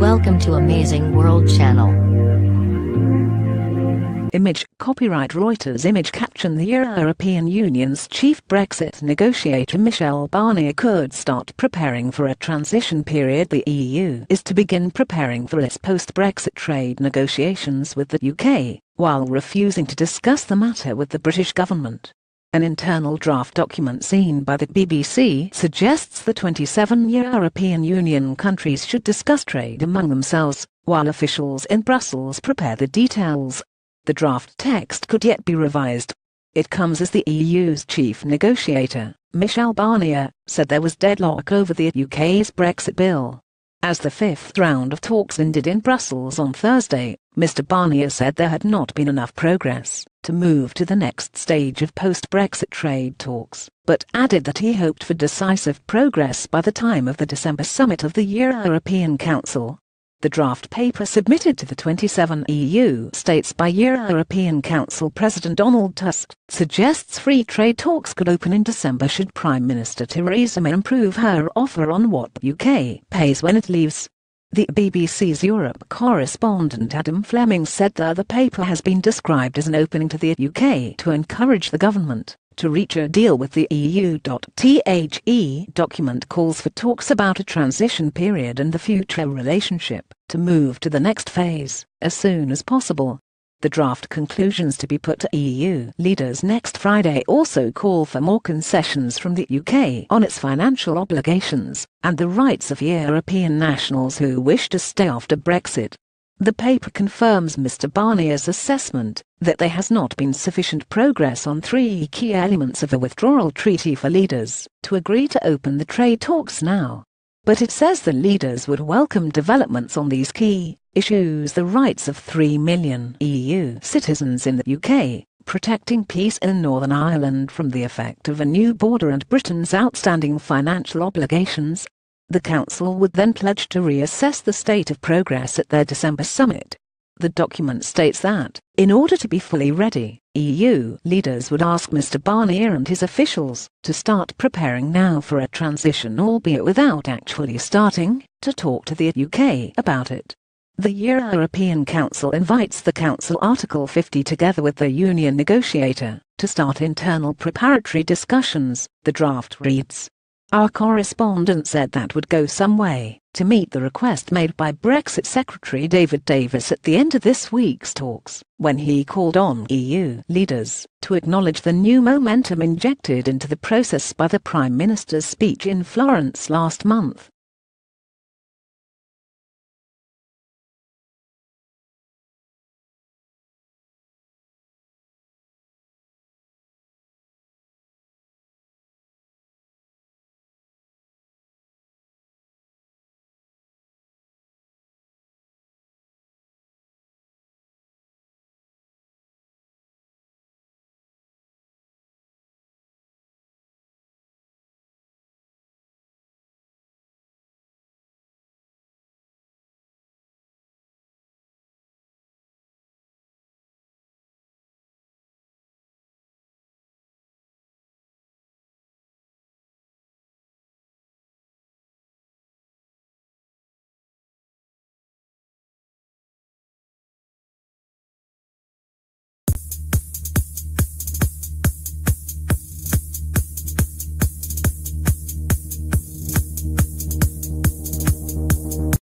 Welcome to Amazing World Channel. Image copyright Reuters image caption The European Union's chief Brexit negotiator Michel Barnier could start preparing for a transition period The EU is to begin preparing for its post-Brexit trade negotiations with the UK, while refusing to discuss the matter with the British government. An internal draft document seen by the BBC suggests the 27 European Union countries should discuss trade among themselves, while officials in Brussels prepare the details. The draft text could yet be revised. It comes as the EU's chief negotiator, Michel Barnier, said there was deadlock over the UK's Brexit bill. As the fifth round of talks ended in Brussels on Thursday, Mr Barnier said there had not been enough progress to move to the next stage of post-Brexit trade talks, but added that he hoped for decisive progress by the time of the December summit of the European Council. The draft paper submitted to the 27 EU states by European Council President Donald Tusk suggests free trade talks could open in December should Prime Minister Theresa May improve her offer on what the UK pays when it leaves. The BBC's Europe correspondent Adam Fleming said that the paper has been described as an opening to the UK to encourage the government to reach a deal with the EU. The document calls for talks about a transition period and the future relationship to move to the next phase as soon as possible. The draft conclusions to be put to EU leaders next Friday also call for more concessions from the UK on its financial obligations and the rights of European nationals who wish to stay after Brexit. The paper confirms Mr Barnier's assessment that there has not been sufficient progress on three key elements of a withdrawal treaty for leaders to agree to open the trade talks now. But it says the leaders would welcome developments on these key issues the rights of 3 million EU citizens in the UK, protecting peace in Northern Ireland from the effect of a new border and Britain's outstanding financial obligations the Council would then pledge to reassess the state of progress at their December summit. The document states that, in order to be fully ready, EU leaders would ask Mr Barnier and his officials to start preparing now for a transition albeit without actually starting to talk to the UK about it. The European Council invites the Council Article 50 together with the Union negotiator to start internal preparatory discussions, the draft reads. Our correspondent said that would go some way to meet the request made by Brexit Secretary David Davis at the end of this week's talks, when he called on EU leaders to acknowledge the new momentum injected into the process by the Prime Minister's speech in Florence last month.